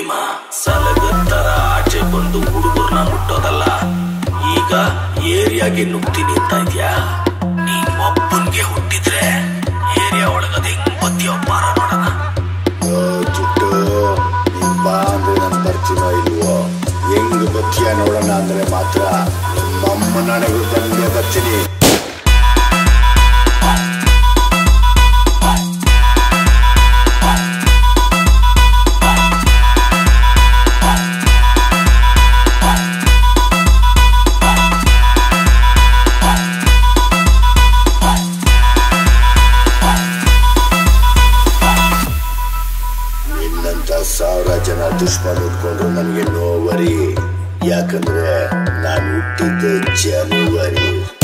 ಭೀಮ ಸಲಗತ್ತರ ಆಚೆ ಬಂದು ಹುಡುಗರ್ನ ಮುಟ್ಟೋದಲ್ಲ. ಈಗ ಏರಿಯಾಗೆ ನುಗ್ತೀನಿ ಅಂತ ಇದ್ಯಾ? ನೀನ್ ಒಬ್ಬನ್ಗೆ ಹುಟ್ಟಿದ್ರೆ ಏರಿಯಾ ಒಳಗದ ಹೆಂಗ್ ಬತ್ತಿಯೋ ಪಾರ ನೋಡೋಣ. ಓ ಚಿಟ್ಟು ನೀನ್ ಬಾ ಇಲ್ವೋ? ಹೆಂಗ್ ಬತ್ತಿಯ ನೋಡೋಣ ಅಂದ್ರೆ ಮಾತ್ರ ನಮ್ಮಮ್ಮ ನನಗೆ ಬಂದೇ ಬರ್ತೀನಿ ಸಾವಿರ ಜನ ದುಶ್ಮನ್ ನನಗೆ ನೋವರಿ. ಯಾಕಂದ್ರೆ ನಾನು ಹುಟ್ಟಿದ್ದೆ ಜನವರಿ